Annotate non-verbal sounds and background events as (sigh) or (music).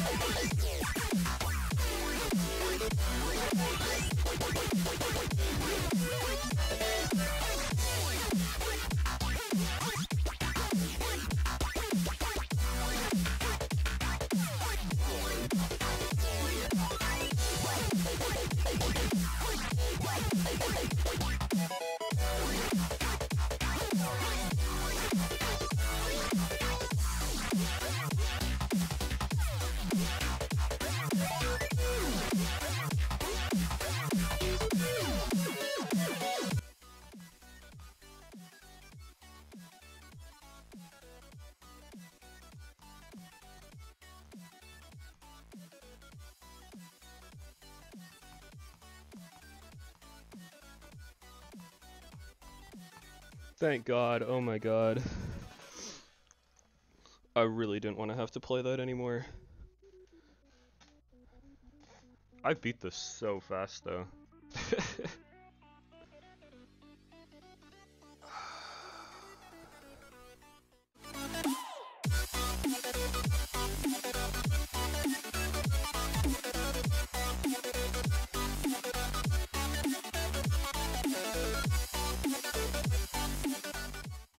Yeah. God. Oh my God. I really didn't want to have to play that anymore. I beat this so fast though. (laughs)